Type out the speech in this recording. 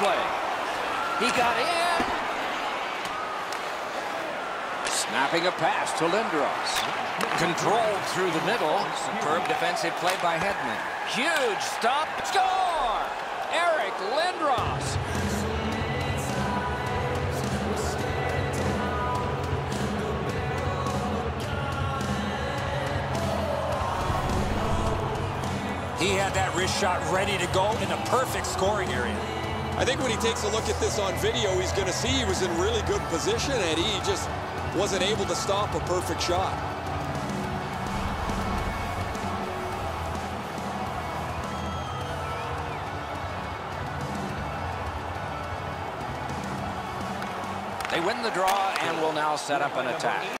play. He got in. Snapping a pass to Lindros. Controlled through the middle. Superb defensive play by Hedman. Huge stop. Score! Eric Lindros. He had that wrist shot ready to go in the perfect scoring area. I think when he takes a look at this on video, he's going to see he was in really good position, and he just wasn't able to stop a perfect shot. They win the draw and will now set up an attack.